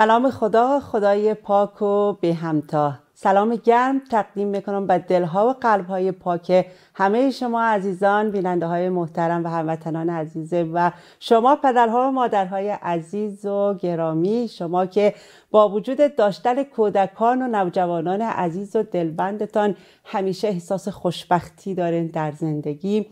به نام خدا خدای پاک و به همتا. سلام گرم تقدیم می‌کنم به دلها و قلبهای پاک همه شما عزیزان بیننده های محترم و هموطنان عزیزه و شما پدرها و مادرهای عزیز و گرامی شما که با وجود داشتن کودکان و نوجوانان عزیز و دلبندتان همیشه احساس خوشبختی دارین در زندگی.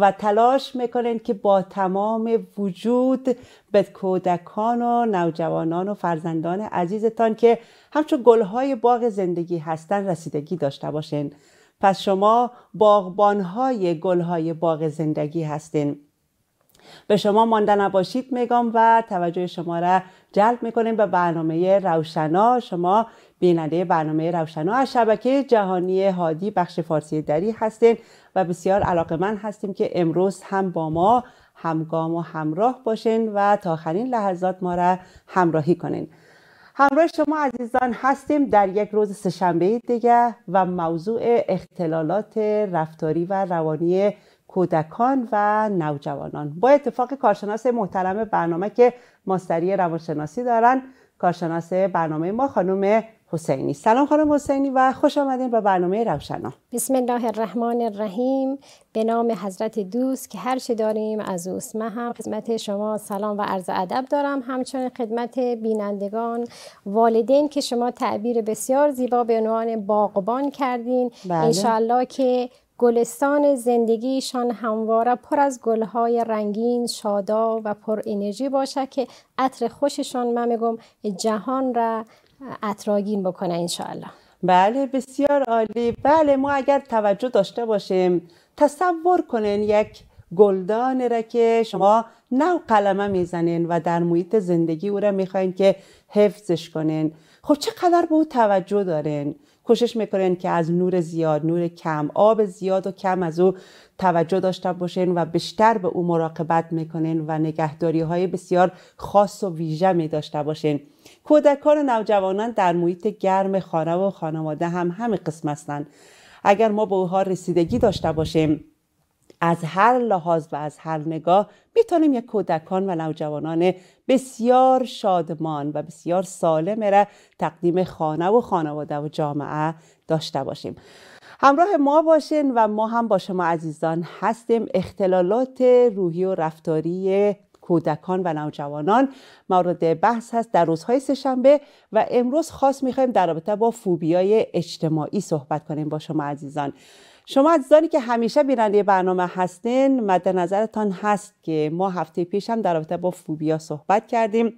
و تلاش می‌کنین که با تمام وجود به کودکان و نوجوانان و فرزندان عزیزتان که همچون گلهای باغ زندگی هستن رسیدگی داشته باشین. پس شما باغبانهای گلهای باغ زندگی هستین. به شما مانده نباشید میگم و توجه شما را جلب می‌کنیم. به برنامه روشنا شما بیننده برنامه روشنا از شبکه جهانی هادی بخش فارسی دری هستین و بسیار علاقه من هستیم که امروز هم با ما همگام و همراه باشین و تا آخرین لحظات ما را همراهی کنین. همراه شما عزیزان هستیم در یک روز سهشنبه دیگه و موضوع اختلالات رفتاری و روانی کودکان و نوجوانان. با اتفاق کارشناس محترم برنامه که ماستری روانشناسی دارن کارشناس برنامه ما خانم حسینی. سلام خانم حسینی و خوش آمدین به برنامه روشنا. بسم الله الرحمن الرحیم. به نام حضرت دوست که هر چه داریم از اوست. من هم خدمت شما سلام و عرض ادب دارم. همچنین خدمت بینندگان والدین که شما تعبیر بسیار زیبا به عنوان باغبان کردین. بله. انشاءالله که گلستان زندگیشان همواره پر از گلهای رنگین شادا و پر انرژی باشه که عطر خوششان من میگم جهان را اطراگین بکنه انشاءالله. بله بسیار عالی. بله ما اگر توجه داشته باشیم تصور کنین یک گلدان را که شما نو قلمه می‌زنین و در محیط زندگی او را می‌خواین که حفظش کنین. خب چقدر به او توجه دارین؟ کوشش می‌کنین که از نور زیاد نور کم آب زیاد و کم از او توجه داشته باشین و بیشتر به او مراقبت می‌کنین و نگهداری های بسیار خاص و ویژه می داشته باشین. کودکان و نوجوانان در محیط گرم خانه و خانواده هم همه قسم هستند. اگر ما به اوها رسیدگی داشته باشیم از هر لحاظ و از هر نگاه می‌تونیم یک کودکان و نوجوانان بسیار شادمان و بسیار سالم را تقدیم خانه و خانواده و جامعه داشته باشیم. همراه ما باشین و ما هم با شما عزیزان هستیم. اختلالات روحی و رفتاری کودکان و نوجوانان مورد بحث هست در روزهای سهشنبه و امروز خاص می‌خوایم در رابطه با فوبیای اجتماعی صحبت کنیم با شما عزیزان. شما عزیزانی که همیشه بیننده برنامه هستین مد نظرتان هست که ما هفته پیش هم در رابطه با فوبیا صحبت کردیم.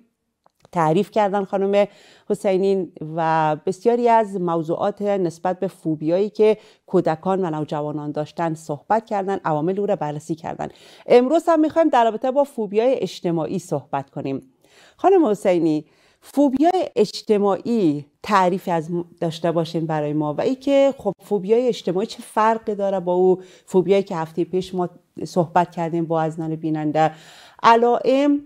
تعریف کردن خانم حسینی و بسیاری از موضوعات نسبت به فوبیایی که کودکان و نوجوانان داشتن صحبت کردن عوامل او را بررسی کردن. امروز هم می‌خوایم در رابطه با فوبیای اجتماعی صحبت کنیم. خانم حسینی فوبیای اجتماعی تعریفی از داشته باشین برای ما و ای که خب فوبیای اجتماعی چه فرقی داره با او؟ فوبیایی که هفته پیش ما صحبت کردیم با ازنان بیننده. علائم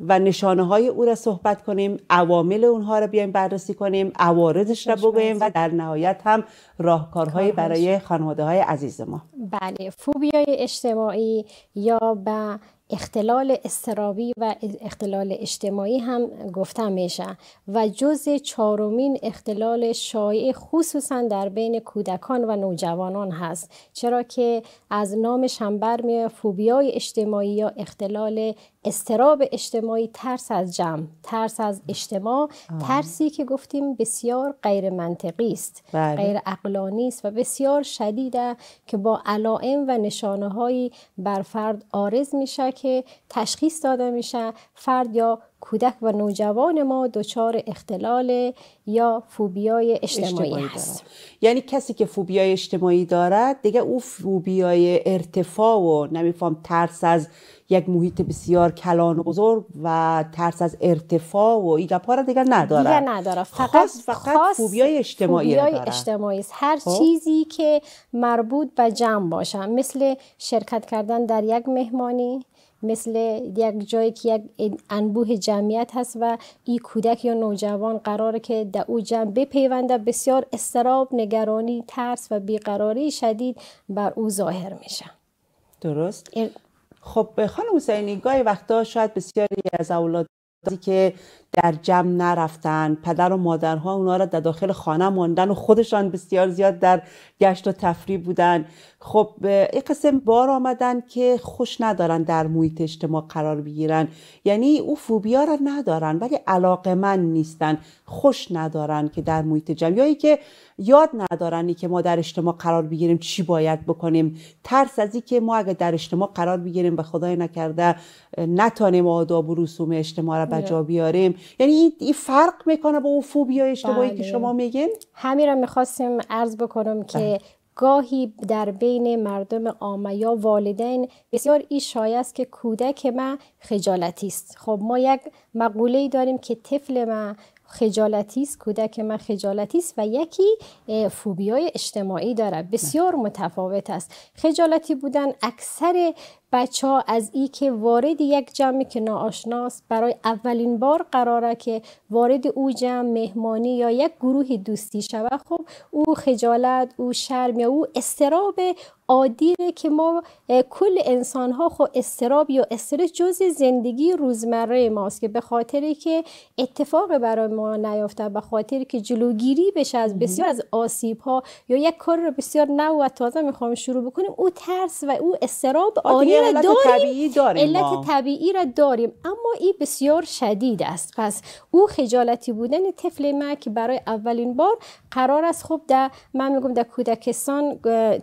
و نشانه های او را صحبت کنیم عوامل اونها را بیایم بررسی کنیم عوارضش را بگوییم و در نهایت هم راهکارهایی برای خانواده های عزیز ما. بله فوبیای اجتماعی یا به اختلال استرابی و اختلال اجتماعی هم گفته میشه و جز چهارمین اختلال شایع خصوصا در بین کودکان و نوجوانان هست. چرا که از نامش هم برمیاد فوبیای اجتماعی یا اختلال استراب اجتماعی ترس از جمع ترس از اجتماع ترسی که گفتیم بسیار غیر منطقی است بله. غیر عقلانی است و بسیار شدیده که با علائم و نشانه هایی بر فرد آرز میشه که تشخیص داده میشه فرد یا کودک و نوجوان ما دچار اختلال یا فوبیای اجتماعی, اجتماعی هست. یعنی کسی که فوبیای اجتماعی دارد دیگه او فوبیای ارتفاع و نمیفهم ترس از یک محیط بسیار کلان و بزرگ و ترس از ارتفاع و این گپا دیگه نداره دیگه نداره فقط فقط خاص فوبیای اجتماعی فوبیای اجتماعی است. هر خب. چیزی که مربوط به جمع باشه مثل شرکت کردن در یک مهمانی مثل یک جایی که یک انبوه جمعیت هست و این کودک یا نوجوان قراره که در او جمع بپیونده بسیار استراب نگرانی ترس و بیقراری شدید بر او ظاهر میشه. درست؟ خب خانم حسینی گاهی وقتا شاید بسیاری از اولاد که در جمع نرفتن پدر و مادرها اونا را در داخل خانه ماندن و خودشان بسیار زیاد در گشت و تفریح بودن. خب این قسم بار آمدن که خوش ندارن در محیط اجتماع قرار بگیرن. یعنی او فوبیا را ندارن ولی علاقه من نیستن. خوش ندارن که در محیط جمع. یا که یاد ندارن که ما در اجتماع قرار بگیریم چی باید بکنیم. ترس از که ما اگه در اجتماع قرار بگیریم به خدای نکرده نتانیم آداب و رسوم اجتماع را بجا بیاریم. یعنی این فرق می‌کنه با اون فوبیا که بله. شما میگین؟ همین را می‌خواستیم عرض بکنم که بله. گاهی در بین مردم عامه یا والدین بسیار این شایع است که کودک ما خجالتی است. خب ما یک مقوله داریم که طفل ما خجالتی است کودک من خجالتی است و یکی فوبیای اجتماعی داره. بسیار متفاوت است. خجالتی بودن اکثر بچه ها از ای که وارد یک جمعی که ناآشناست برای اولین بار قراره که وارد او جمع مهمانی یا یک گروه دوستی شود. خب او خجالت او شرم یا او استراب عادیه که ما کل انسان ها خب استراب یا استرس جز زندگی روزمره ماست که به خاطری که اتفاق برای ما نیافته به خاطری که جلوگیری بشه از بسیار از آسیب ها یا یک کار رو بسیار نو و تازه می‌خوام شروع بکنیم او ترس و او استراب عادی را داریم. طبیعی داریم علت طبیعی را داریم. اما این بسیار شدید است. پس او خجالتی بودن طفل ما که برای اولین بار قرار است خب در من میگم در کودکستان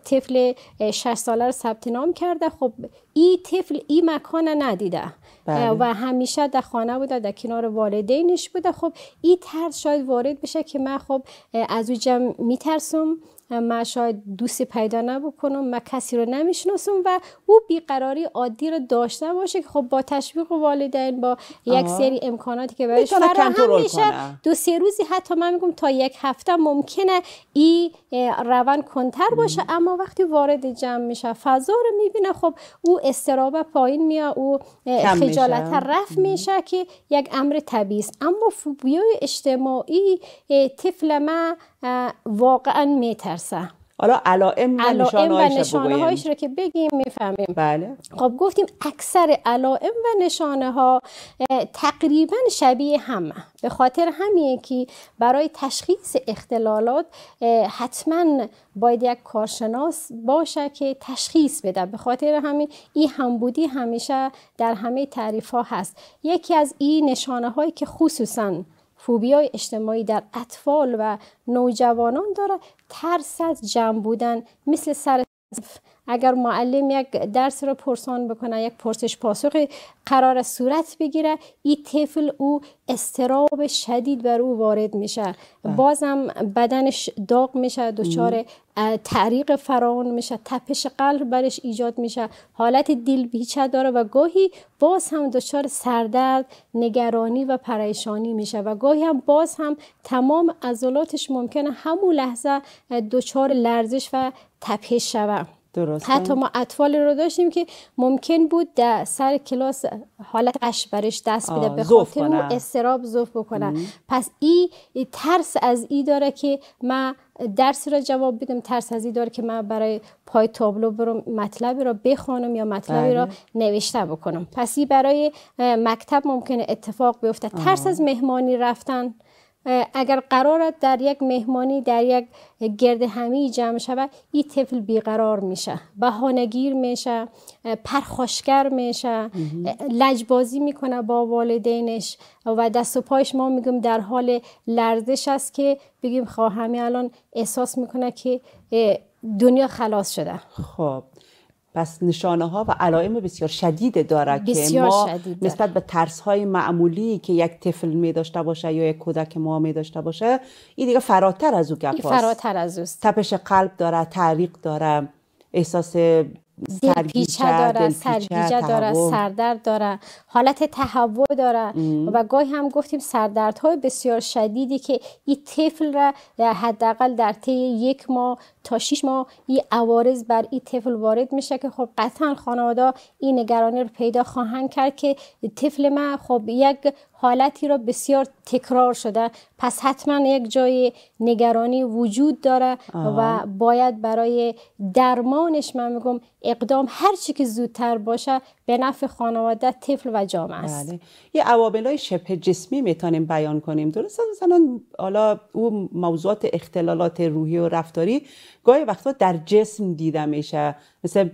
طفل 6 ساله رو ثبت نام کرده. خب این طفل این مکان ندیده. بله. و همیشه در خانه بوده در کنار والدینش بوده. خب این ترس شاید وارد بشه که من خب از او جمع میترسم. من شاید دوستی پیدا نبکنم من کسی رو نمی‌شناسم و او بیقراری عادی رو داشته باشه که خب با تشویق والدین با یک سری امکاناتی که برایش فراهم میشه. دو سه روزی حتی من میگم تا یک هفته ممکنه این روان کنتر باشه اما وقتی وارد جمع میشه فضا رو می‌بینه خب او استرابه پایین میاد او خجالت رفت میشه که یک امر طبیعی است. اما فوبیای اجتماعی طفل ما واقعا میترسه. حالا علائم و نشانه هایش رو که بگیم می‌فهمیم. بله. خب گفتیم اکثر علائم و نشانه ها تقریبا شبیه هم به خاطر همیه که برای تشخیص اختلالات حتما باید یک کارشناس باشه که تشخیص بده. به خاطر همین این همبودی همیشه در همه تعریف ها هست. یکی از این نشانه هایی که خصوصا فوبیای اجتماعی در اطفال و نوجوانان داره. ترس از جمع بودن مثل سر اگر معلم یک درس رو پرسان بکنه یک پرسش پاسخ قرار صورت بگیره این طفل او استراب شدید بر او وارد میشه. بله. بازم بدنش داغ میشه دچار تعریق فراون میشه تپش قلب برش ایجاد میشه. حالت دل بیچه داره و گاهی باز هم دچار سردرد نگرانی و پریشانی میشه و گاهی هم باز هم تمام عضلاتش ممکنه همون لحظه دچار لرزش و تپش شود. درسته. حتی ما اطفال رو داشتیم که ممکن بود در سر کلاس حالت قش برش دست بده به خاطر و استراب زوف بکنه پس ای ترس از ای داره که ما درسی را جواب بدم. ترس از ای داره که من برای پای تابلو برم مطلبی را بخوانم یا مطلبی را بله. نوشته بکنم. پس ای برای مکتب ممکنه اتفاق بیفته. ترس از مهمانی رفتن. اگر قرار در یک مهمانی در یک گرد همی جمع شود این طفل بیقرار میشه بهانهگیر میشه پرخاشگر میشه لجبازی می‌کنه با والدینش و دست و پایش ما میگم در حال لرزش است که بگیم خواهمی الان احساس می‌کنه که دنیا خلاص شده. خب. پس نشانه ها و علائم بسیار شدید داره که ما نسبت به ترس های معمولی که یک طفل می داشته باشه یا یک کودک ما می داشته باشه این دیگه فراتر از او گپ فراتر از اوست. تپش قلب داره تعریق داره احساس سرگیجه داره سرگیجه داره سردرد داره حالت تهوع داره. و گاهی هم گفتیم سردردهای بسیار شدیدی که این طفل را حداقل در طی یک ماه تا 6 ماه این عوارض بر این طفل وارد میشه که خب قطعا خانواده این نگرانی رو پیدا خواهند کرد که طفل ما خب یک حالتی را بسیار تکرار شده. پس حتما یک جای نگرانی وجود داره و باید برای درمانش من میگم اقدام هر چی که زودتر باشه به نفع خانواده طفل و جامعه است. بله. یه های شبه جسمی می‌تونیم بیان کنیم. درست مثلا حالا او موضوعات اختلالات روحی و رفتاری گاهی وقتا در جسم دیده میشه. مثل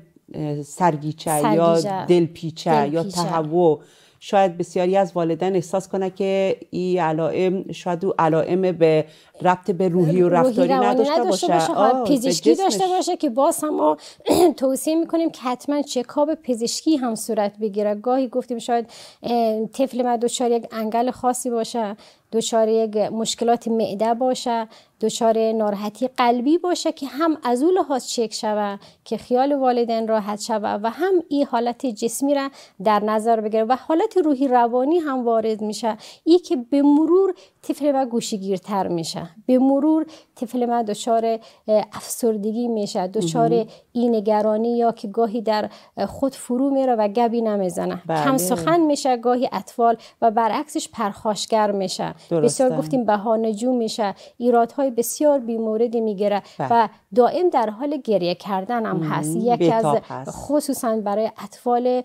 سرگیچه, یا دلپیچه, یا تهوع. شاید بسیاری از والدین احساس کنه که این علائم شاید او علائم به ربط به روحی و رفتاری نداشته, باشه, باشه. پزشکی داشته باشه که باز هم ما توصیه می‌کنیم که حتما چکاب پزشکی هم صورت بگیره. گاهی گفتیم شاید طفل ما دچار یک انگل خاصی باشه. دچار یک مشکلات معده باشه دچار ناراحتی قلبی باشه که هم از اون لحاظ چک شوه که خیال والدین راحت شوه و هم این حالت جسمی را در نظر بگیره و حالت روحی روانی هم وارد میشه. ای که به مرور طفل ما گوشگیرتر میشه به مرور طفل ما دچار افسردگی میشه دچار این نگرانی یا که گاهی در خود فرو میره و گبی نمی‌زنه. بله. کم سخن میشه گاهی اطفال و برعکسش پرخاشگر میشه. بسیار گفتیم بهانجو میشه ایرادهای بسیار بیموردی می‌گیره بله. و دائم در حال گریه کردن هم هست. یکی از خصوصا برای اطفال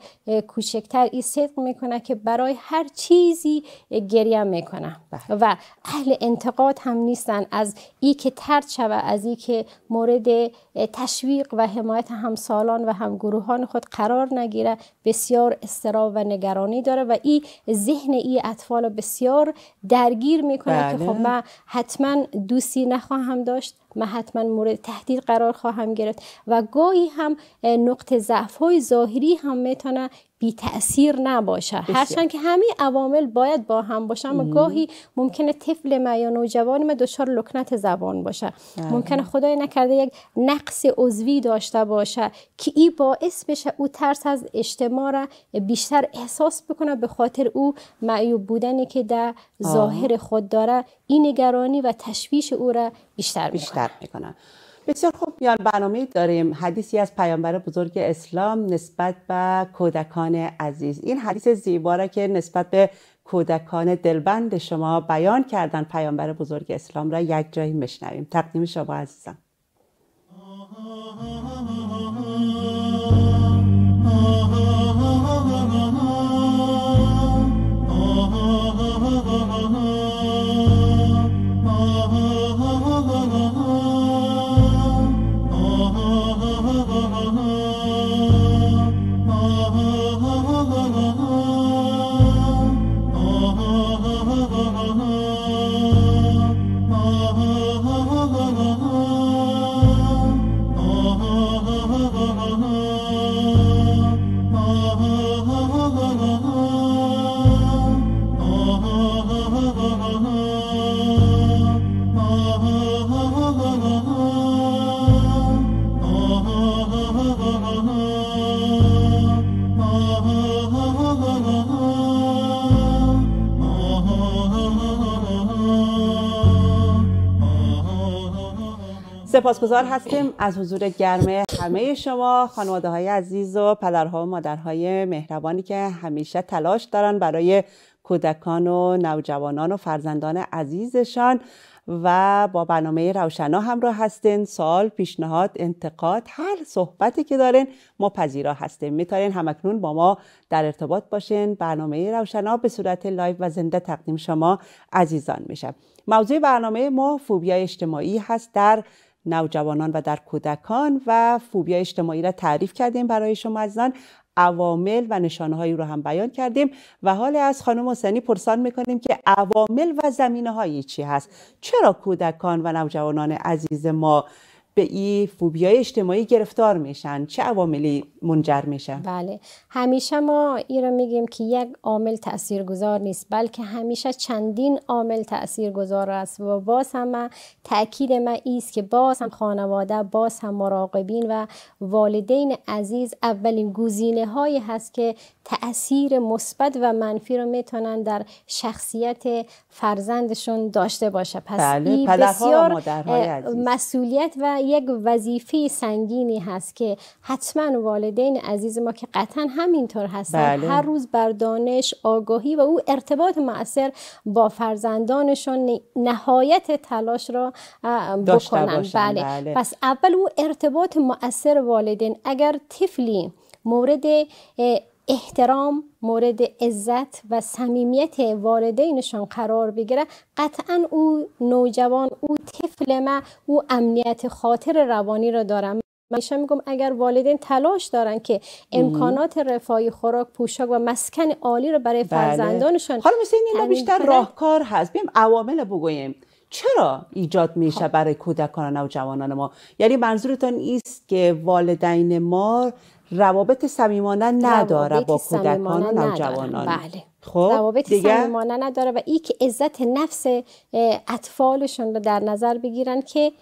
کوچکتر این صدق می‌کنه که برای هر چیزی گریه می‌کنه. بله. و اهل انتقاد هم نیستن. از ای که ترد شوه از ای که مورد تشویق و حمایت همسالان و همگروهان خود قرار نگیره بسیار استراب و نگرانی داره و این ذهن ای اطفال بسیار درگیر می‌کنه که خب بله. من حتما دوستی نخواهم داشت من حتما مورد تهدید قرار خواهم گرفت و گاهی هم نقطه ضعف های ظاهری هم می‌تونه بی تأثیر نباشه. هرچند که همه عوامل باید با هم باشه اما گاهی ممکنه طفل ما یا نوجوان ما دچار لکنت زبان باشه. بله. ممکنه خدای نکرده یک نقص عضوی داشته باشه که این باعث بشه او ترس از اجتماع را بیشتر احساس بکنه به خاطر او معیوب بودنی که در ظاهر خود داره. این نگرانی و تشویش او را بیشتر, بیشتر می‌کنه. بسیار خوب میان برنامه داریم. حدیثی از پیامبر بزرگ اسلام نسبت به کودکان عزیز. این حدیث زیبا که نسبت به کودکان دلبند شما بیان کردن پیامبر بزرگ اسلام را یک جایی مشنویم تقدیم شما عزیزم. oh, oh. سپاسگزار هستیم از حضور گرم همه شما خانواده های عزیز و پدرها و مادرهای مهربانی که همیشه تلاش دارن برای کودکان و نوجوانان و فرزندان عزیزشان و با برنامه روشنا همراه هستین. سوال پیشنهاد انتقاد هر صحبتی که دارین ما پذیرا هستیم. می‌تونین همکنون با ما در ارتباط باشین. برنامه روشنا به صورت لایو و زنده تقدیم شما عزیزان میشه. موضوع برنامه ما فوبیا اجتماعی هست در نوجوانان و در کودکان و فوبیا اجتماعی را تعریف کردیم برای شما عزیزان. عوامل و نشانه هایی رو هم بیان کردیم و حال از خانم حسینی پرسان می‌کنیم که عوامل و زمینه هایی چی هست؟ چرا کودکان و نوجوانان عزیز ما به این فوبیای اجتماعی گرفتار میشن. چه عواملی منجر میشن؟ بله. همیشه ما این رو میگیم که یک عامل تاثیرگذار نیست بلکه همیشه چندین عامل تاثیرگذار است و باز هم تاکید ما است که باز هم خانواده باز هم مراقبین و والدین عزیز اولین گزینه هایی هست که تاثیر مثبت و منفی رو می‌تونن در شخصیت فرزندشون داشته باشه. پس بله، بسیار مسئولیت و یک وظیفه سنگینی هست که حتما والدین عزیز ما که قطعا همینطور هستن بله. هر روز بر دانش آگاهی و او ارتباط مؤثر با فرزندانشون نهایت تلاش را بکنن. بله. بله. پس اول او ارتباط مؤثر والدین اگر طفلی مورد احترام مورد عزت و صمیمیت والدینشان قرار بگیره قطعا او نوجوان او طفل ما او امنیت خاطر روانی را داره من همیشه میگم اگر والدین تلاش دارن که امکانات رفاهی خوراک پوشاک و مسکن عالی را برای بله. فرزندانشان حالا مثل این بیشتر. راهکار هست بیم عوامل بگوییم چرا ایجاد میشه خب. برای کودکان و نوجوانان ما یعنی منظورتان ایست که والدین ما روابط صمیمانه نداره با کودکان و. نوجوانان. بله. خب روابط صمیمانه نداره و ای که عزت نفس اطفالشون رو در نظر بگیرن که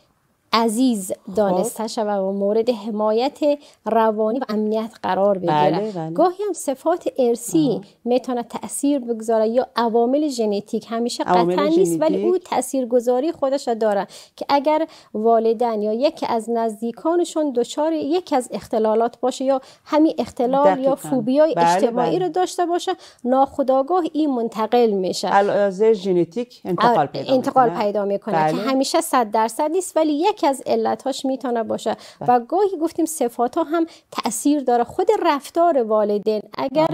عزیز خب. دانسته شوه و مورد حمایت روانی و امنیت قرار بگیره بله، بله. گاهی هم صفات ارسی می‌تونه تاثیر بگذاره یا عوامل ژنتیک همیشه قطعا نیست ولی. او تاثیرگذاری خودش را داره که اگر والدین یا یکی از نزدیکانشون دچار یکی از اختلالات باشه یا همین اختلال یا دقیقاً. فوبیای بله، اجتماعی بله. رو داشته باشه ناخودآگاه این منتقل میشه علاوه ژنتیک انتقال پیدا انتقال می‌کنه. پیدا می‌کنه بله. که همیشه صد درصد نیست ولی یکی از علتاش می‌تونه باشه. بله. و گاهی گفتیم صفات ها هم تاثیر داره. خود رفتار والدین. اگر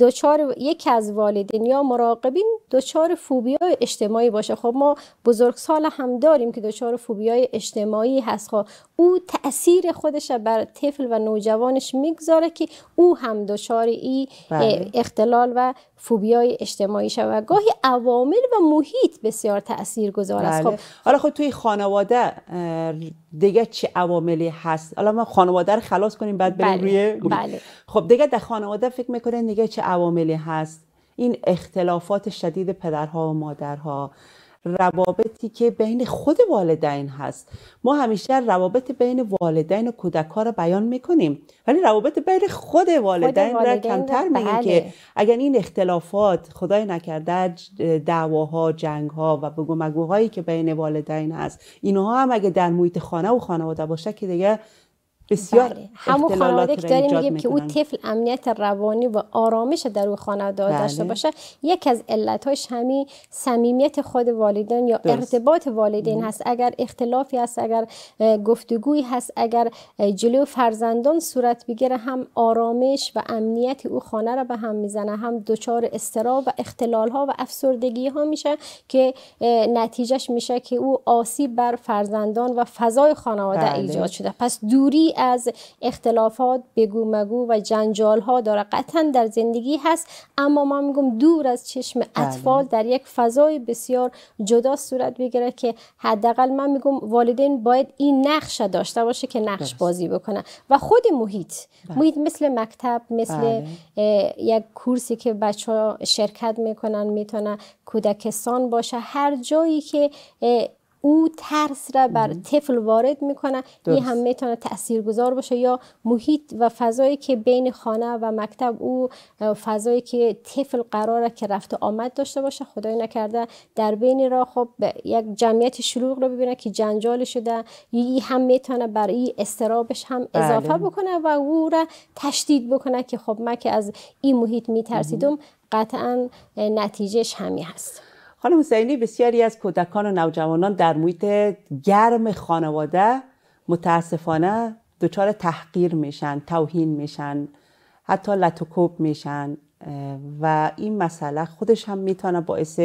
دچار یکی از والدین یا مراقبین دچار فوبیای اجتماعی باشه. خب ما بزرگسال هم داریم که دچار فوبیای اجتماعی هست. خب او تاثیر خودش بر طفل و نوجوانش می‌گذاره که او هم دچار این بله. اختلال و فوبیای اجتماعی شود. و گاهی عوامل و محیط بسیار تأثیر گذار است. بله. خب. حالا خود توی خانواده دیگه چه عواملی هست؟ حالا ما خانواده رو خلاص کنیم بعد بریم بله، روی بله. خب دیگه در خانواده فکر می‌کنین دیگه چه عواملی هست؟ این اختلافات شدید پدرها و مادرها. روابطی که بین خود والدین هست ما همیشه روابط بین والدین و کودک ها رو بیان می‌کنیم ولی روابط بین خود والدین, را والدین را- کمتر میگیم بله. که اگر این اختلافات خدای نکرده دعواها جنگها و بگو مگوهایی که بین والدین هست اینها هم اگه در محیط خانه و خانواده باشه که دیگه بسیار بله. همون خانواده که داریم میگیم که او. طفل امنیت روانی و آرامش در او خانواده بله. داشته باشه یکی از علتهاش همین صمیمیت خود والدین یا درست. ارتباط والدین هست اگر اختلافی هست اگر گفتگویی هست اگر جلو فرزندان صورت بگیره هم آرامش و امنیت او خانه را به هم می‌زنه هم دچار استراب و اختلال ها و افسردگی ها میشه که نتیجهش میشه که او آسیب بر فرزندان و فضای خانواده بله. ایجاد شده پس دوری از اختلافات بگو مگو و جنجال ها داره. قطعا در زندگی هست اما ما میگم دور از چشم اطفال در یک فضای بسیار جدا صورت بگیره که حداقل من میگم والدین باید این نقش داشته باشه که نقش. بازی بکنه و خود محیط. محیط مثل مکتب مثل بله. یک کورسی که بچه ها شرکت می‌کنن می‌تونه کودکستان باشه. هر جایی که او ترس را بر طفل وارد می‌کنه. این. هم می‌تونه تاثیرگذار باشه یا محیط و فضایی که بین خانه و مکتب او فضایی که طفل قراره که رفت و آمد داشته باشه خدای نکرده در بین را خب یک جمعیت شلوغ رو ببینه که جنجال شده. این هم می‌تونه بر این استرابش هم بله. اضافه بکنه و او را تشدید بکنه که خب من که از این محیط میترسیدم قطعا نتیجهش همین هست. خانم حسینی بسیاری از کودکان و نوجوانان در محیط گرم خانواده متاسفانه دچار تحقیر میشن توهین میشن حتی لطوکوب میشن و این مسئله خودش هم می‌تونه باعث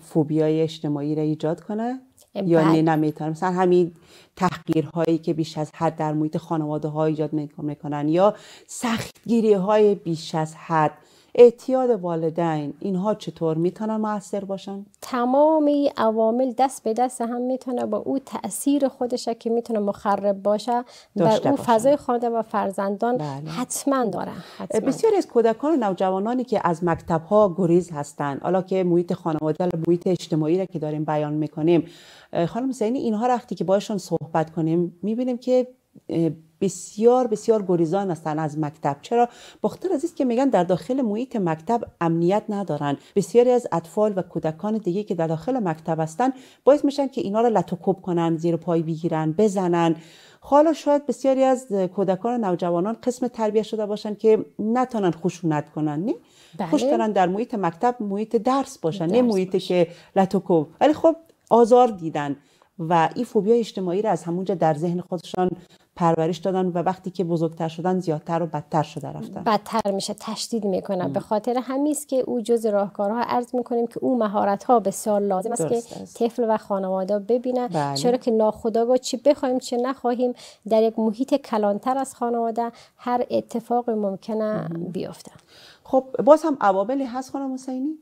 فوبیای اجتماعی را ایجاد کنه یا بله. نه نمی‌تونه مثلا همین تحقیرهایی که بیش از حد در محیط خانواده ها ایجاد می‌کنن یا سختگیری های بیش از حد اعتیاد والدین اینها چطور می‌تونن موثر باشن؟ تمام این عوامل دست به دست هم می‌تونه با او تاثیر خودشه که می‌تونه مخرب باشه بر او. فضای خانواده و فرزندان بله. حتما داره حتما. بسیاری از کودکان و نوجوانانی که از مکتب ها گریز هستند حالا که محیط خانواده محیط اجتماعی را که داریم بیان می‌کنیم خانم زینی اینها وقتی که باشون صحبت کنیم می‌بینیم که بسیار بسیار گریزان هستن از مکتب. چرا؟ بخاطر از که میگن در داخل محیط مکتب امنیت ندارن. بسیاری از اطفال و کودکان دیگه که در داخل مکتب هستن باعث میشن که اینا رو لتوکوب کنن زیر پای بگیرن بزنن. حالا شاید بسیاری از کودکان و نوجوانان قسم تربیه شده باشن که نتونن خشونت کنن نه؟ بله. خوش دارن در محیط مکتب محیط درس باشن نه محیط که لتوکوب ولی خب آزار دیدن و این فوبیا اجتماعی را از همونجا در ذهن خودشان پرورش دادن و وقتی که بزرگتر شدن زیادتر و بدتر شده رفتن. بدتر میشه تشدید می‌کنن. به خاطر همیست که او جز راهکارها عرض می‌کنیم که او مهارت ها بسیار لازم است که طفل و خانواده ببینن. بله. چرا که ناخداگاه چی بخوایم چه نخواهیم در یک محیط کلانتر از خانواده هر اتفاق ممکنه بیفته. خب باز هم عواملی هست خانم حسینی؟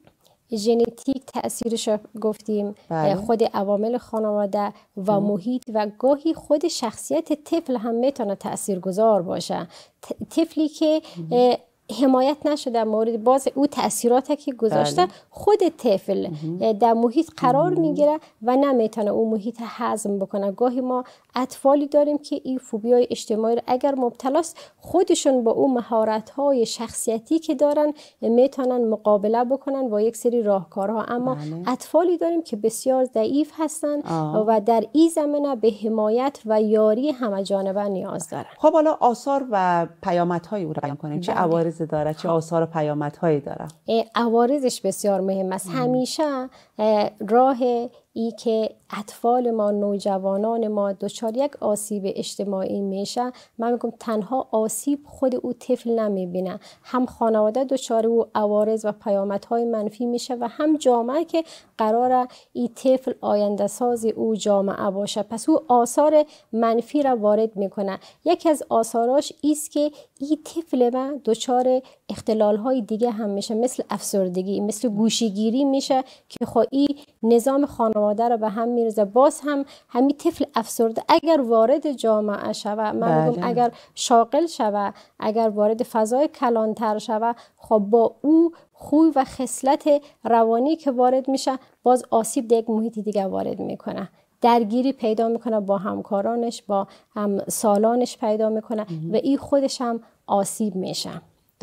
ژنتیک تاثیرش گفتیم بله. خود عوامل خانواده و محیط و گاهی خود شخصیت طفل هم می‌تونه تاثیرگذار باشه. طفلی که حمایت نشده مورد باز او تاثیرات که گذاشته بله. خود طفل. در محیط قرار می‌گیره و نمی‌تونه او محیط هضم بکنه. گاهی ما اطفالی داریم که این فوبیای اجتماعی اگر مبتلاست خودشون با او مهارت های شخصیتی که دارن می‌تونن مقابله بکنن با یک سری راهکارها. اما بله. اطفالی داریم که بسیار ضعیف هستن و در این زمینه به حمایت و یاری همه جانبه نیاز دارن. خب حالا آثار و پیامدهای او را بیان کنیم. چه بله. عوارض داره چه آثار و پیامدهایی داره. عوارضش بسیار مهم است. همیشه راه ای که اطفال ما نوجوانان ما دچار یک آسیب اجتماعی میشه من میگم تنها آسیب خود او طفل نمی‌بینه. هم خانواده دچار او عوارض و پیامدهای منفی میشه و هم جامعه که قرار این طفل آینده ساز او جامعه باشه. پس او آثار منفی را وارد می‌کنه. یکی از آثاراش است که این طفل ما دچار اختلال های دیگه هم میشه مثل افسردگی مثل گوشیگیری میشه که خب این نظام خانواده رو به هم میرزه باز هم همین طفل افسرده اگر وارد جامعه شوه من بله. اگر شاغل شوه اگر وارد فضای کلانتر شوه خب با او خوی و خصلت روانی که وارد میشه باز آسیب در یک محیط دیگه وارد می‌کنه. درگیری پیدا می‌کنه با همکارانش با هم سالانش پیدا می‌کنه و این خودش هم آسیب میشه.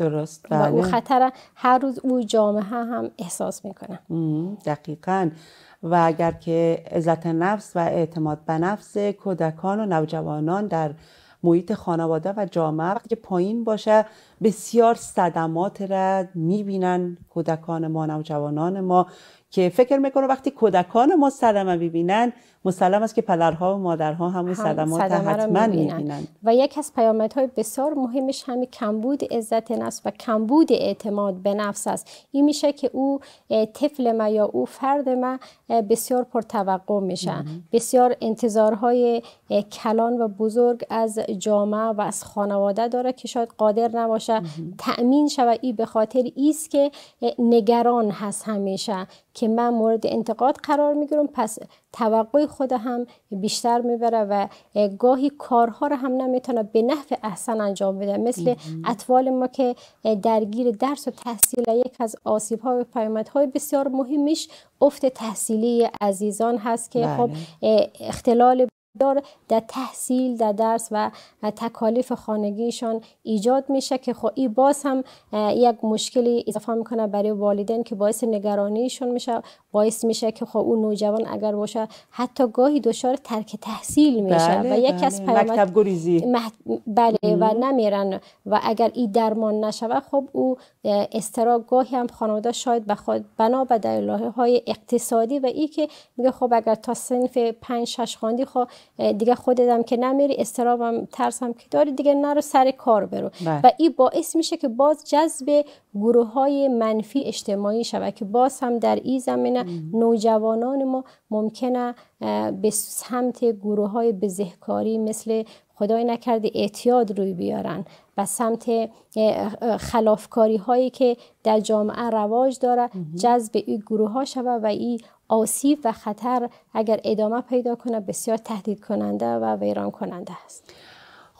درست بله. و او بله. خطر هر روز او جامعه هم احساس می‌کنه دقیقا و اگر که عزت نفس و اعتماد به نفس کودکان و نوجوانان در محیط خانواده و جامعه وقتی پایین باشه بسیار صدمات را می‌بینن کودکان ما نوجوانان ما که فکر می‌کنه وقتی کودکان ما صدمه ببینن مسلم است که پدرها و مادرها همون صدمات هم حتما می‌بینن. و یک از پیامدهای بسیار مهمش همین کمبود عزت نفس و کمبود اعتماد به نفس است. این میشه که او طفل ما یا او فرد ما بسیار پرتوقع میشه. بسیار انتظارهای کلان و بزرگ از جامعه و از خانواده داره که شاید قادر نباشه تأمین شود. ای به خاطر ایست که نگران هست همیشه که من مورد انتقاد قرار می‌گیرم. پس توقع خود هم بیشتر می‌بره و گاهی کارها رو هم نمی‌تونه به نحو احسن انجام بده. مثل اطفال ما که درگیر درس و تحصیل یک از آسیب ها و پیامت های بسیار مهمش افت تحصیلی عزیزان هست که خب بله. اختلال دار در تحصیل در درس و تکالیف خانگیشان ایجاد میشه که خب این باز هم یک مشکلی اضافه می‌کنه برای والدین که باعث نگرانیشون میشه. باعث میشه که خب اون نوجوان اگر باشه حتی گاهی دچار ترک تحصیل میشه بله، و یک از بله. مکتب گریزی بله و نمیرن و اگر این درمان نشوه خب او استرا گاهی هم خانواده شاید به خود بنا به های اقتصادی و ای که میگه خب اگر تا سنف 5 6 خواندی خب دیگه خودت که نمیری استرابم ترسم که داری دیگه نرو سر کار برو بله. و این باعث میشه که باز جذب گروه های منفی اجتماعی شود که باز هم در این زمینه نوجوانان ما ممکنه به سمت گروه های بزهکاری مثل خدای نکرده اعتیاد روی بیارن و سمت خلافکاری هایی که در جامعه رواج داره جذب این گروه ها شود و این آسیب و خطر اگر ادامه پیدا کنه بسیار تهدید کننده و ویران کننده است.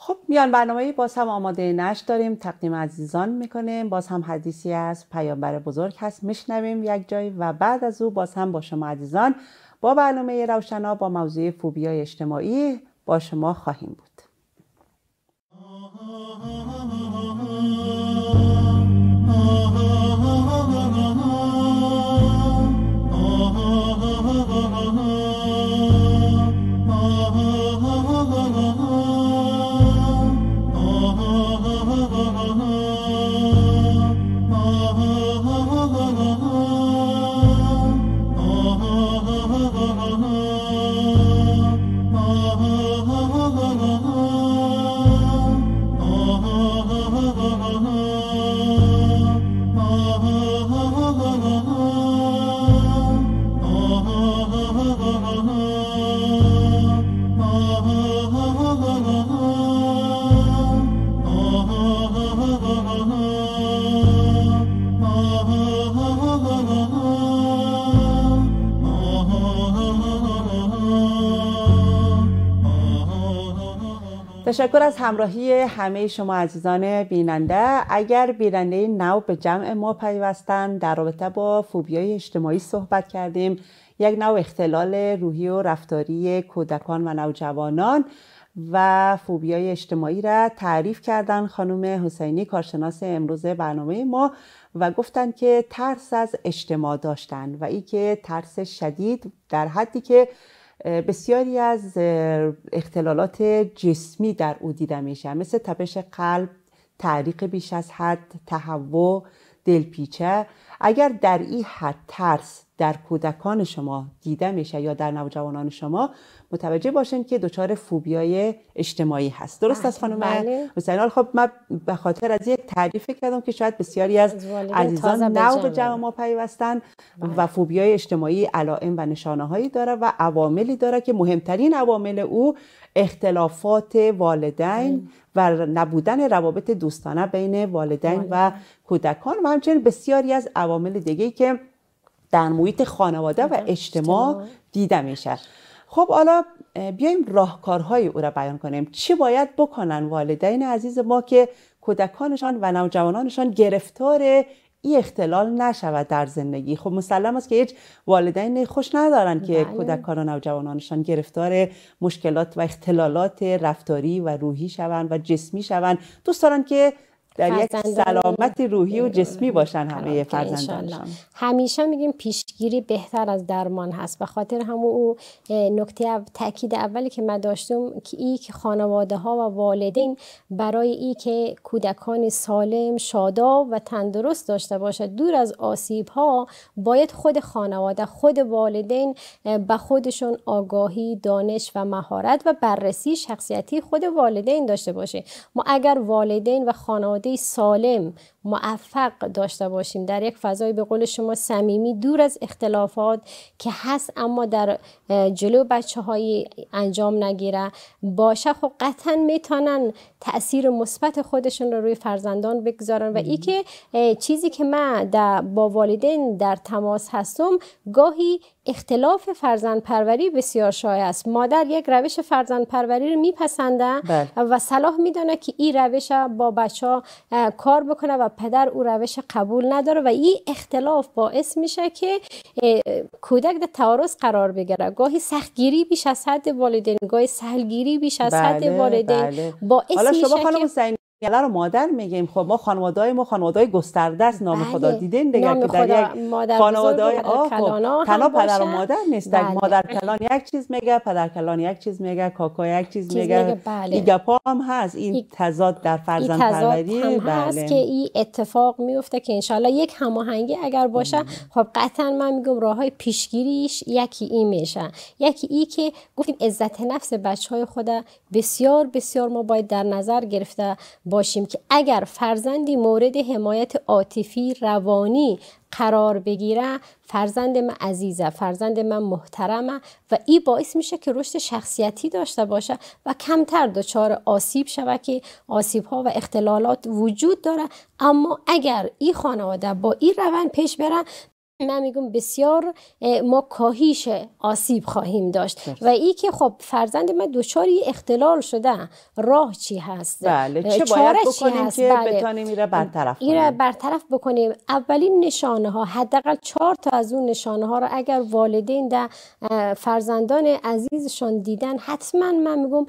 خب میان برنامه باز هم آماده نش داریم تقدیم عزیزان می‌کنیم. باز هم حدیثی از پیامبر بزرگ هست میشنویم یک جایی و بعد از او باز هم با شما عزیزان. با برنامه روشنا با موضوع فوبیای اجتماعی با شما خواهیم بود. تشکر از همراهی همه شما عزیزان بیننده. اگر بیننده نو به جمع ما پیوستن در رابطه با فوبیای اجتماعی صحبت کردیم. یک نوع اختلال روحی و رفتاری کودکان و نوجوانان و فوبیای اجتماعی را تعریف کردن خانم حسینی کارشناس امروز برنامه ما و گفتند که ترس از اجتماع داشتن و ای که ترس شدید در حدی که بسیاری از اختلالات جسمی در او دیده میشه. مثل تپش قلب تعریق بیش از حد تهوع دلپیچه. اگر در این حد ترس در کودکان شما دیده میشه یا در نوجوانان شما متوجه باشین که دچار فوبیای اجتماعی هست درست از خانم بله. حسین خب من به خاطر از یک تعریف کردم که شاید بسیاری از عزیزان نو به جمع ما پیوستن بله. و فوبیای اجتماعی علائم و نشانه هایی داره و عواملی داره که مهمترین عوامل او اختلافات والدین بله. و نبودن روابط دوستانه بین والدین و کودکان و همچنین بسیاری از عوامل دیگه که در محیط خانواده و اجتماع دیده میشه. خب حالا بیایم راهکارهای او را بیان کنیم. چی باید بکنن والدین عزیز ما که کودکانشان و نوجوانانشان گرفتار این اختلال نشود در زندگی؟ خب مسلم است که هیچ والدین خوش ندارن که بله. کودکان و نوجوانانشان گرفتار مشکلات و اختلالات رفتاری و روحی شوند و جسمی شوند. دوست دارن که در یک سلامت روحی و جسمی باشن همه فرزندانشان همیشه میگیم پیشگیری بهتر از درمان هست. به خاطر همون او نکته تاکید اولی که من داشتم که ای که خانواده ها و والدین برای ای که کودکان سالم شادا و تندرست داشته باشد دور از آسیب ها باید خود خانواده خود والدین به خودشون آگاهی دانش و مهارت و بررسی شخصیتی خود والدین داشته باشه. ما اگر والدین و خانواده سالم موفق داشته باشیم. در یک فضای به قول شما صمیمی دور از اختلافات که هست اما در جلو بچه های انجام نگیره باشه خب قطعا می‌تونن تاثیر مثبت خودشون رو روی فرزندان بگذارن. و ای که چیزی که من با والدین در تماس هستم گاهی اختلاف فرزند پروری بسیار شایع است مادر یک روش فرزند پروری رو میپسنده بله. و صلاح میدانه که این روش با بچه ها کار بکنه و پدر او روش قبول نداره و این اختلاف باعث میشه که کودک در تعارض قرار بگیره گاهی سختگیری بیش از حد والدین گاهی سهلگیری بیش از حد بله، والدین بله. باعث حالا شما خانم رو مادر میگیم خب ما خانواده ما خانواده گسترده است نام خدا بله. دیدین دیگه که در یک خانواده های خب تنها پدر و مادر نیست بله. مادر کلان یک چیز میگه پدر کلان یک چیز میگه کاکا یک چیز میگه بله. هم هست این تضاد در فرزند پروری بله. هست که این اتفاق میفته که انشالله یک هماهنگی اگر باشه خب قطعا من میگم راه های پیشگیریش یکی این میشه یکی ای که گفتیم عزت نفس بچه های خود بسیار بسیار ما باید در نظر گرفته باشیم که اگر فرزندی مورد حمایت عاطفی روانی قرار بگیره فرزند من عزیزه فرزند من محترمه و این باعث میشه که رشد شخصیتی داشته باشه و کمتر دچار آسیب شوه که آسیب ها و اختلالات وجود داره. اما اگر این خانواده با این روند پیش بره من میگم بسیار ما کاهیش آسیب خواهیم داشت. و ای که خب فرزند من دوچاری اختلال شده. راه چی هست؟ بله چه باید بکنیم که بله. بتانیم ایره برطرف کنیم؟ ایره برطرف بکنیم. اولین نشانه ها حداقل چهار تا از اون نشانه ها رو اگر والدین در فرزندان عزیزشون دیدن حتما من میگم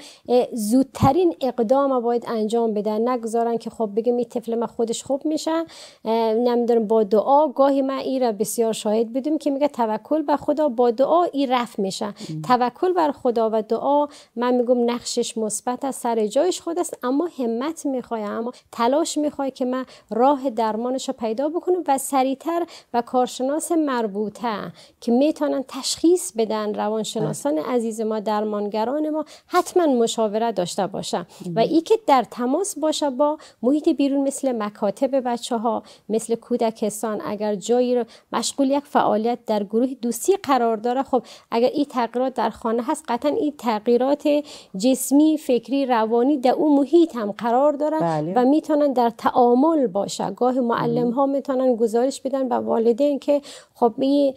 زودترین اقدام باید انجام بدن. نگذارن که خب بگم این طفل من خودش خوب میشه. نمی‌دونم با دعا گاهی من ایره بسیار بسیار شاهد بدیم که میگه توکل بر خدا با دعا این رفت میشه. توکل بر خدا و دعا من میگم نقشش مثبت از سر جایش خود است اما همت می‌خواد اما تلاش می‌خواد که من راه درمانش رو پیدا بکنم و سریعتر و کارشناس مربوطه که می‌تونن تشخیص بدن روانشناسان عزیز ما درمانگران ما حتما مشاوره داشته باشه. و ای که در تماس باشه با محیط بیرون مثل مکاتب بچه ها مثل کودکستان اگر جایی رو مشغول یک فعالیت در گروه دوستی قرار داره. خب اگر این تغییرات در خانه هست قطعا این تغییرات جسمی فکری روانی در اون محیط هم قرار داره بله. و می‌تونن در تعامل باشه. گاه معلم ها می‌تونن گزارش بدن به والدین که خب این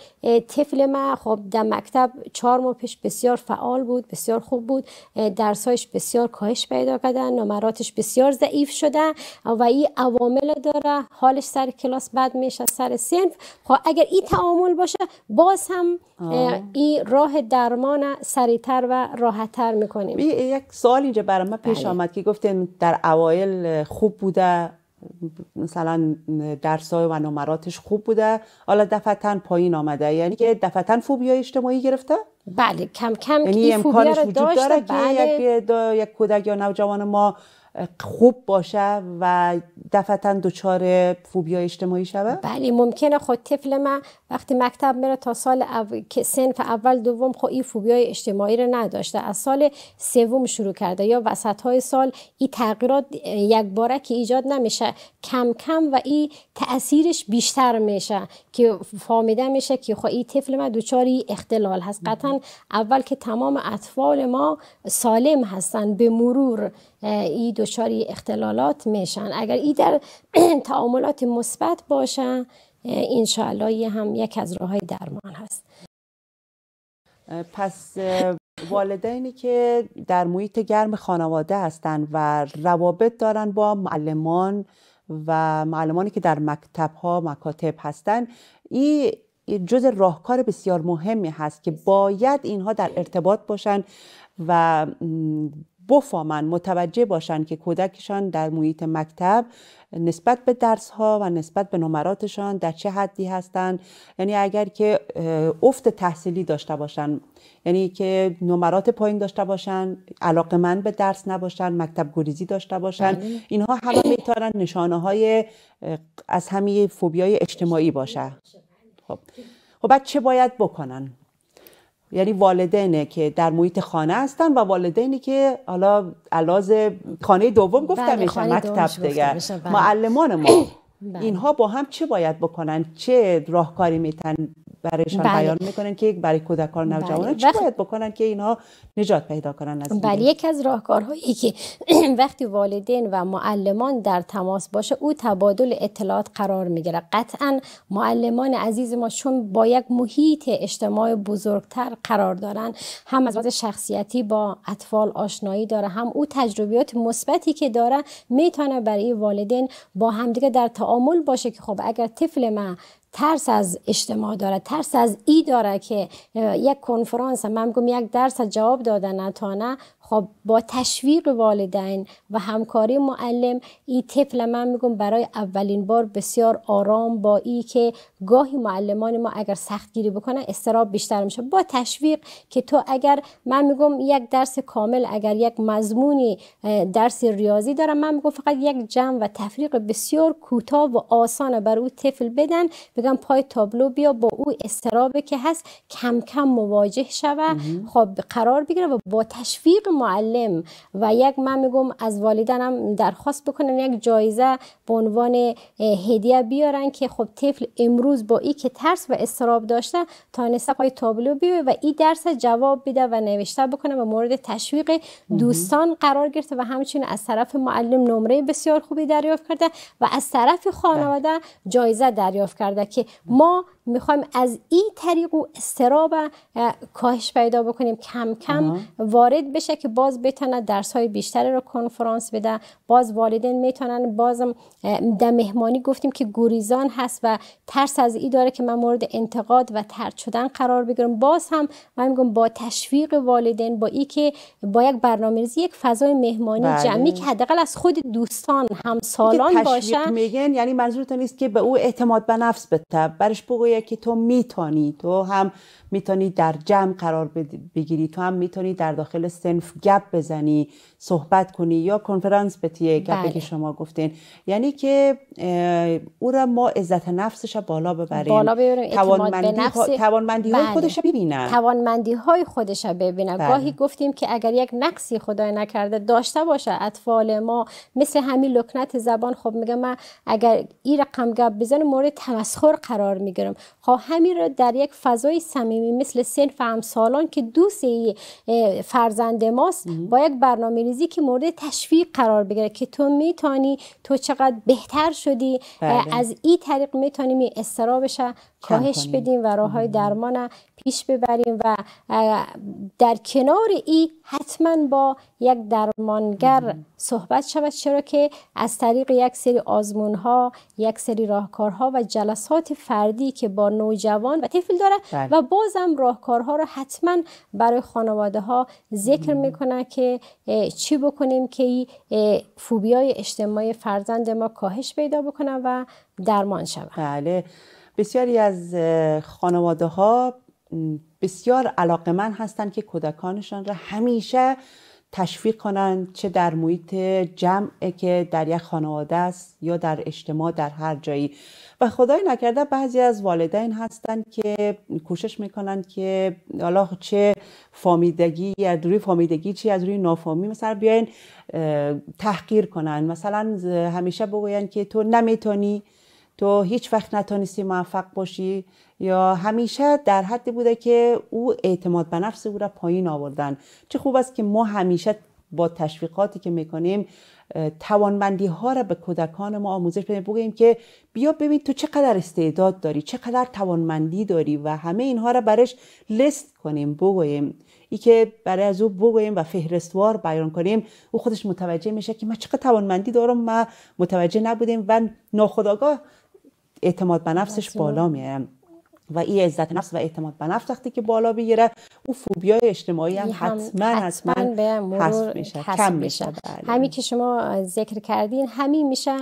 طفل ما خب در مکتب چهار ماه پیش بسیار فعال بود بسیار خوب بود. درسایش بسیار کاهش پیدا کردن نمراتش بسیار ضعیف شده و این عوامل داره. حالش سر کلاس بد میشه سر سنف خب اگر این تعامل باشه باز هم این راه درمان سریعتر و راحتتر می‌کنیم یک سوال اینجا برای من پیش بله. آمد که گفتین در اوایل خوب بوده مثلا درسای و نمراتش خوب بوده حالا دفعتا پایین آمده یعنی که دفعتا فوبیای اجتماعی گرفته بله کم کم یعنی فوبیا امکانش رو وجود داره که بله. یک, دا- یک کودک یا نوجوان ما خوب باشه و دفعتا دچار فوبیا اجتماعی شوه بله ممکنه. خود طفل من وقتی مکتب میره تا سال او... سنف اول دوم خب این فوبیای اجتماعی رو نداشته. از سال سوم شروع کرده یا وسط های سال این تغییرات یک باره که ایجاد نمیشه. کم کم و این تاثیرش بیشتر میشه که فهمیده میشه که خب این طفل من دوچاری اختلال هست. قطعا اول که تمام اطفال ما سالم هستن به مرور این دچاری اختلالات میشن. اگر این در تعاملات مثبت باشه انشاءالله یه هم یک از راه های درمان هست. پس والدینی که در محیط گرم خانواده هستند و روابط دارن با معلمان و معلمانی که در مکتب ها مکاتب هستند این جز راهکار بسیار مهمی هست که باید اینها در ارتباط باشن و بفهمن متوجه باشن که کودکشان در محیط مکتب نسبت به درس ها و نسبت به نمراتشان در چه حدی هستند. یعنی اگر که افت تحصیلی داشته باشن یعنی که نمرات پایین داشته باشن علاقمند به درس نباشن مکتب گریزی داشته باشن اینها همه می‌تونن نشانه های از همه فوبیای اجتماعی باشه. خب. خب بعد چه باید بکنن؟ یعنی والدینه که در محیط خانه هستن و والدینی که حالا علاوه خانه دوم گفته بله، دومش مکتب میشه، بله. معلمان ما بله. اینها با هم چه باید بکنن چه راهکاری میتن برایشان بله. بیان می‌کنن که برای کودکان نوجوانان بله. وقت- باید بکنن که اینها نجات پیدا کنن از بله یک از راهکارهایی که وقتی والدین و معلمان در تماس باشه او تبادل اطلاعات قرار می‌گیره قطعا معلمان عزیز ما چون با یک محیط اجتماعی بزرگتر قرار دارن هم از شخصیتی با اطفال آشنایی داره هم او تجربیات مثبتی که داره می‌تونه برای والدین با همدیگه در تعامل باشه که خب اگر طفل من ترس از اجتماع داره ترس از ای داره که یک کنفرانس من میگم یک درس جواب داده نتانه خب با تشویق والدین و همکاری معلم این طفل من میگم برای اولین بار بسیار آرام با ای که گاهی معلمان ما اگر سخت گیری بکنن استراب بیشتر میشه. با تشویق که تو اگر من میگم یک درس کامل اگر یک مضمونی درس ریاضی داره من میگم فقط یک جمع و تفریق بسیار کوتاه و آسانه بر او طفل بدن. بگم پای تابلو بیا با او استرابه که هست کم کم مواجه شوه. خب قرار بگیره و با تشویق معلم و یک من میگم از والدینم درخواست بکنن یک جایزه به عنوان هدیه بیارن که خب طفل امروز با ای که ترس و استراب داشته تانسته پای تابلو بیاره و این درس جواب بده و نوشته بکنه و مورد تشویق دوستان قرار گرفته و همچنین از طرف معلم نمره بسیار خوبی دریافت کرده و از طرف خانواده جایزه دریافت کرده که ما می‌خوایم از این طریق و استراب اه، کاهش پیدا بکنیم. کم کم وارد بشه که باز بتونه درس های بیشتری رو کنفرانس بده. باز والدین می‌تونن بازم در مهمانی گفتیم که گریزان هست و ترس از این داره که من مورد انتقاد و ترد شدن قرار بگیرم. باز هم من میگم با تشویق والدین با ای که با یک برنامه‌ریزی یک فضای مهمانی بله. جمعی که حداقل از خود دوستان همسالان باشه. میگن یعنی منظورتون نیست که به او اعتماد به نفس بده برش بگوید جاییه که تو می‌تونی تو هم می‌تونی در جمع قرار بگیری تو هم می‌تونی در داخل سنف گپ بزنی صحبت کنی یا کنفرانس بتیه گپی که بله. شما گفتین یعنی که او را ما عزت نفسش بالا ببریم بالا ببریم توانمندی, توانمندی های بله. خودش ببینن توانمندی های خودش ببینن بله. گاهی گفتیم که اگر یک نقصی خدای نکرده داشته باشه اطفال ما مثل همین لکنت زبان خب میگه من اگر این رقم گپ بزنم مورد تمسخر قرار می‌گیرم همین رو در یک فضای صمیمی مثل سنف امسالان که دوست فرزند ماست با یک برنامه ریزی که مورد تشویق قرار بگیره که تو می‌تونی تو چقدر بهتر شدی بله. از این طریق می‌تونیم این استرابش کاهش بدیم و راه های درمان پیش ببریم و در کنار ای حتما با یک درمانگر صحبت شود. چرا که از طریق یک سری آزمون ها یک سری راهکارها و جلسات فردی که با نوجوان و طفل داره بله. و بازم راهکارها رو حتما برای خانواده ها ذکر می‌کنه که چی بکنیم که فوبیای اجتماعی فرزند ما کاهش پیدا بکنه و درمان شود. بله. بسیاری از خانواده ها بسیار علاقه من هستند که کودکانشان را همیشه تشویق کنند چه در محیط جمع که در یک خانواده است یا در اجتماع در هر جایی. و خدای نکرده بعضی از والدین هستند که کوشش می‌کنند که حالا چه فامیدگی یا روی فامیدگی چی از روی نافامی مثلا بیاین تحقیر کنن مثلا همیشه بگوین که تو نمی‌تونی تو هیچ وقت نتونستی موفق باشی یا همیشه در حدی بوده که او اعتماد به نفس او را پایین آوردن. چه خوب است که ما همیشه با تشویقاتی که می‌کنیم توانمندی ها را به کودکان ما آموزش بدیم بگیم که بیا ببین تو چقدر استعداد داری چقدر توانمندی داری و همه اینها را برش لست کنیم بگوییم. ای که برای از او بگوییم و فهرستوار بیان کنیم او خودش متوجه میشه که من چقدر توانمندی دارم ما متوجه نبودیم و ناخداگاه اعتماد به نفسش بالا میاره و این عزت نفس و اعتماد به نفس وقتی که بالا بگیره او فوبیای اجتماعی هم حتما حتما به میشه کم میشه. بله. همین که شما ذکر کردین همین میشه.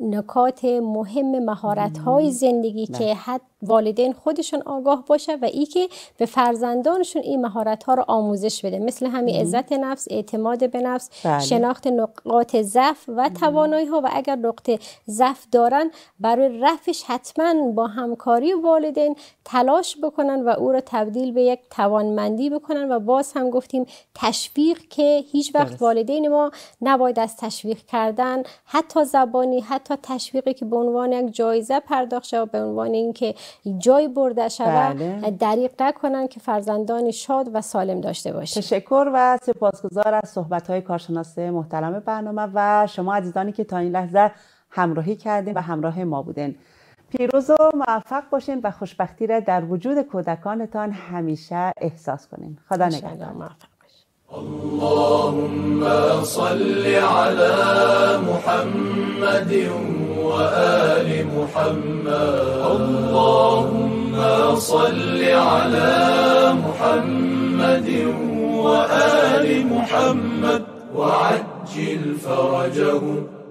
نکات مهم مهارت های زندگی که حد والدین خودشون آگاه باشه و ای که به فرزندانشون این مهارت ها رو آموزش بده. مثل همین عزت نفس اعتماد به نفس بله. شناخت نقاط ضعف و توانایی ها و اگر نقطه ضعف دارن برای رفش حتما با همکاری والدین تلاش بکنن و او رو تبدیل به یک توانمندی بکنن و باز هم گفتیم تشویق که هیچ وقت والدین ما نباید از تشویق کردن حتی زبانی حتی تشویقی که به عنوان یک جایزه پرداخت شود به عنوان اینکه جای برده شود بله. دریق نکنن که فرزندان شاد و سالم داشته باشه تشکر و سپاسگزار از صحبت های کارشناس محترم برنامه و شما عزیزانی که تا این لحظه همراهی کردین و همراه ما بودین. پیروز و موفق باشین و خوشبختی را در وجود کودکانتان همیشه احساس کنین. خدا نگهدار. اللهم صل على محمد وآل محمد. اللهم صل على محمد وآل محمد. وعجل فرجهم